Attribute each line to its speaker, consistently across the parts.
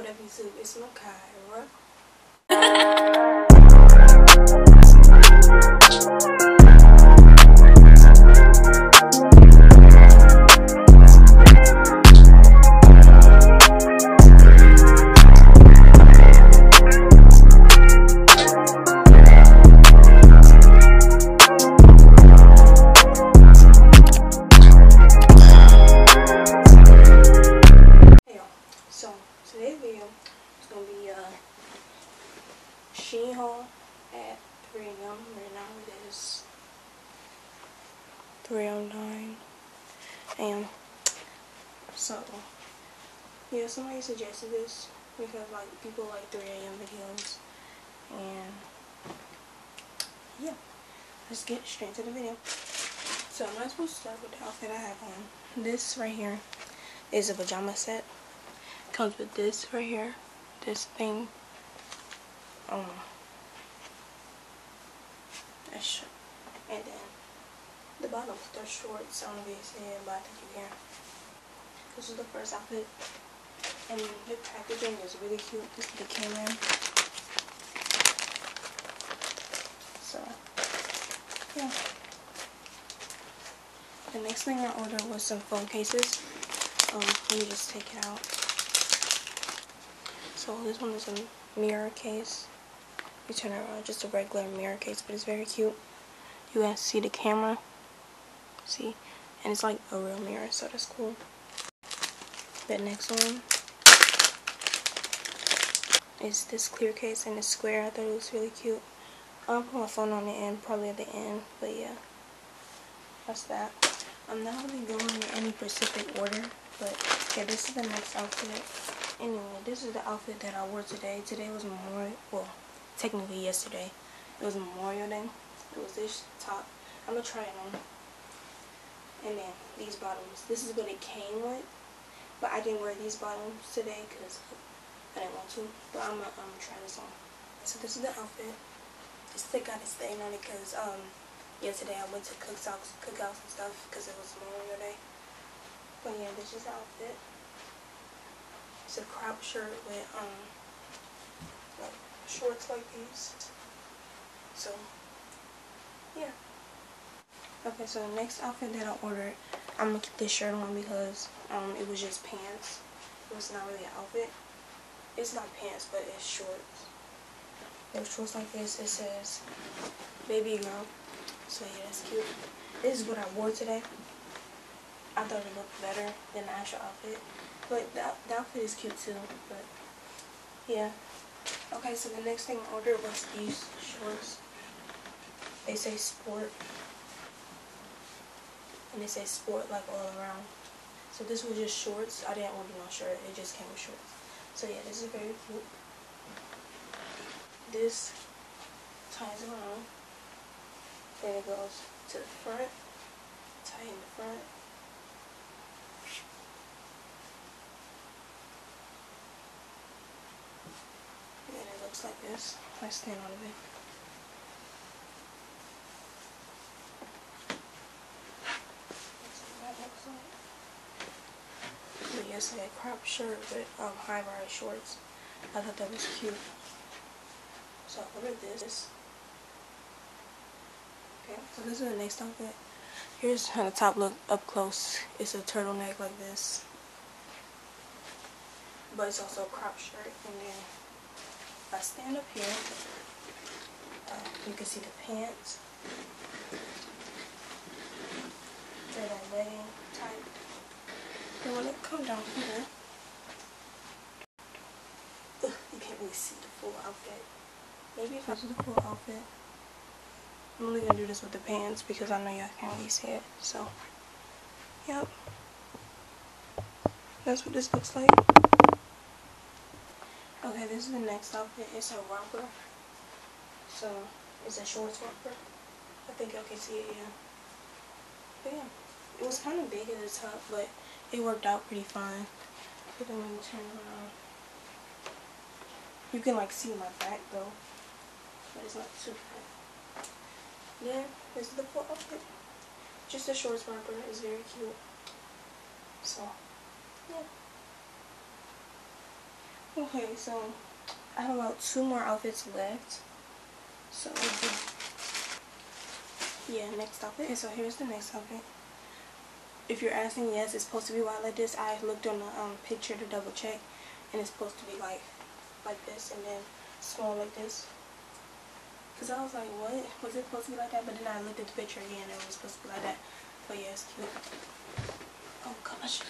Speaker 1: What up YouTube? It's Mikyra. Hey today's video is gonna be uh Shein haul at 3 a.m. Right now it is 3:09 a.m. So yeah, somebody suggested this because like people like 3 a.m. videos and yeah, let's get straight to the video. So I'm not supposed to start with the outfit I have on. This right here is a pajama set. Comes with this right here, this thing. Um, and then the bottoms they're shorts. But I think you can. This is the first outfit, and the packaging is really cute. This is the came in. So, yeah. The next thing I ordered was some phone cases. Um, let me just take it out. So this one is a mirror case. You turn it around, just a regular mirror case, but it's very cute. You guys see the camera. See? And it's like a real mirror, so that's cool. The next one is this clear case and it's square. I thought it was really cute. I'll put my phone on the end, probably at the end, but yeah. That's that. I'm not really going in any specific order, but yeah, this is the next outfit. Anyway, this is the outfit that I wore today. Today was Memorial, well, technically yesterday. It was Memorial Day. It was this top. I'm gonna try it on. And then these bottoms. This is what it came with, but I didn't wear these bottoms today because I didn't want to. But I'm gonna um, try this on. So this is the outfit. It still got a stain on it because um, yesterday I went to cookouts, cookouts and stuff because it was Memorial Day. But yeah, this is the outfit. It's a crop shirt with um like shorts like these. So yeah. Okay, so the next outfit that I ordered, I'm gonna keep this shirt on because um it was just pants. It was not really an outfit. It's not pants, but it's shorts. They're shorts like this. It says baby girl. So yeah, that's cute. This is what I wore today. I thought it looked better than the actual outfit. But the, the outfit is cute too. But yeah. Okay, so the next thing I ordered was these shorts. They say sport. And they say sport like all around. So this was just shorts. I didn't order no shirt. It just came with shorts. So yeah, this is very cute. This ties around. Then it goes to the front. Tie in the front. Like this. I stand on it. Like. A crop shirt with um, high rise shorts. I thought that was cute. So I ordered this. Okay, so this is the next outfit. Here's how the top look up close. It's a turtleneck like this. But it's also a crop shirt. And then if I stand up here, uh, you can see the pants. They're that legging type. And when it come down here, you can't really see the full outfit. Maybe if I do the full outfit. I'm only gonna do this with the pants because I know y'all can't really see it. So, yep. That's what this looks like. Okay, this is the next outfit. It's a romper. So, it's a shorts romper. I think y'all can see it, yeah. But yeah, it was kind of big at the top, but it worked out pretty fine. But then when you turn around, you can like see my back though, but it's not too bad. Then this is the full outfit. Just a shorts romper. It's very cute. So, yeah. Okay, so I have about two more outfits left. So yeah, next outfit. Okay, so here's the next outfit. If you're asking, yes, it's supposed to be white like this. I looked on the um, picture to double check, and it's supposed to be like like this, and then small like this. Cause I was like, what? Was it supposed to be like that? But then I looked at the picture again, and it was supposed to be like that. But yeah, it's cute. Oh gosh.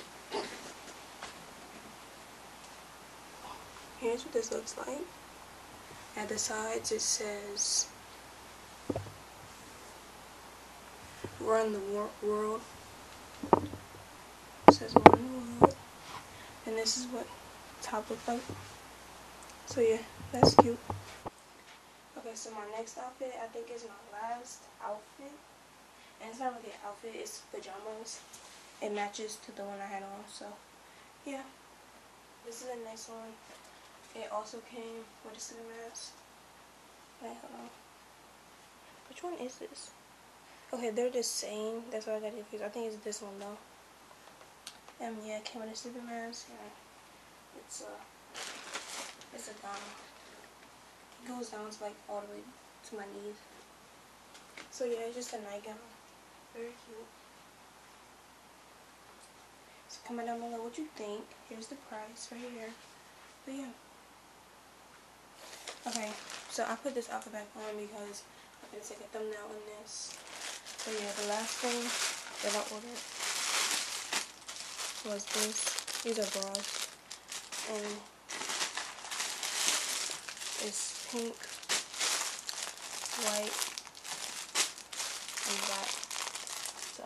Speaker 1: Here's what this looks like. At the sides it says Run the wor World. It says Run the World. And this is what top looks like. So yeah, that's cute. Okay, so my next outfit I think is my last outfit. And it's not really an outfit, it's pajamas. It matches to the one I had on, so yeah. This is a nice one. It also came with a sleeping mask. Wait, hold on. Which one is this? Okay, they're the same. That's why I got confused. I think it's this one though. Um, yeah, it came with a sleeping mask. Yeah, it's a, it's a gown. It goes down to like all the way to my knees. So yeah, it's just a nightgown. Very cute. So comment down below what you think. Here's the price right here. But yeah. Okay, so I put this outfit back on because I'm going to take a thumbnail on this. So yeah, the last thing that I ordered was this. These are bras. And it's pink, white, and black. So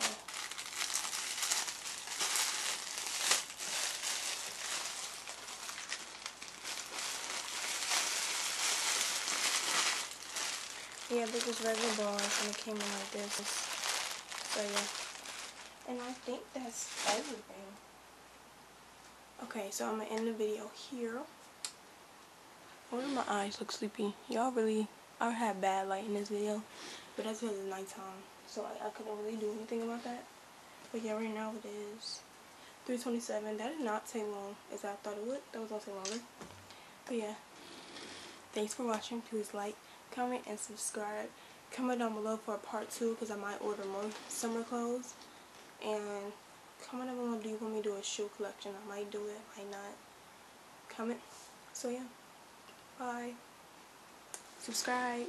Speaker 1: Yeah, they're just regular bras and it came in like this. So yeah. And I think that's everything. Okay, so I'm going to end the video here. Why do my eyes look sleepy? Y'all really, I had bad light in this video. But that's because it's nighttime. So I, I couldn't really do anything about that. But yeah, right now it is 327. That did not take long as I thought it would. That was also longer. But yeah. Thanks for watching. Please like, comment, and subscribe. Comment down below for a part two because I might order more summer clothes. And comment down below do you want me to do a shoe collection. I might do it, might not. Comment. So yeah. Bye. Subscribe.